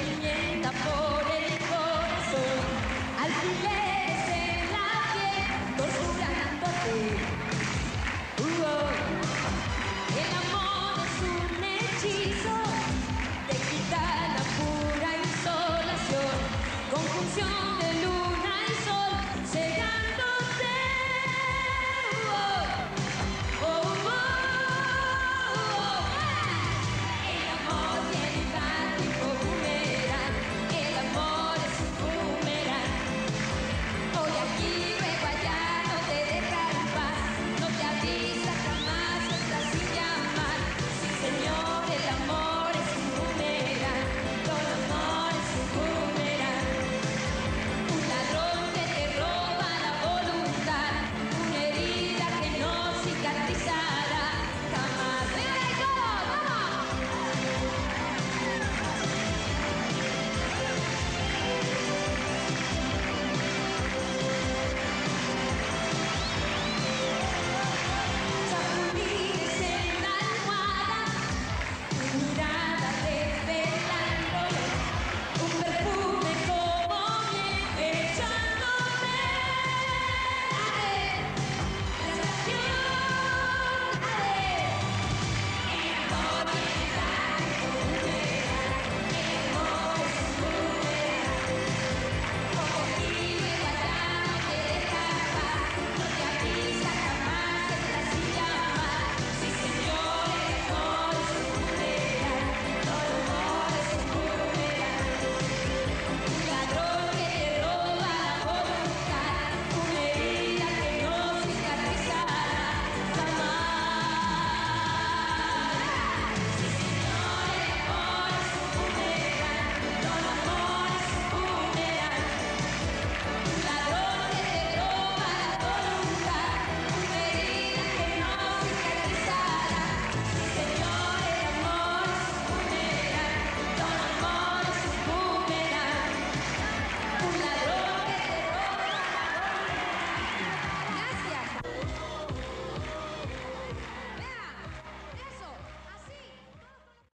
Yeah.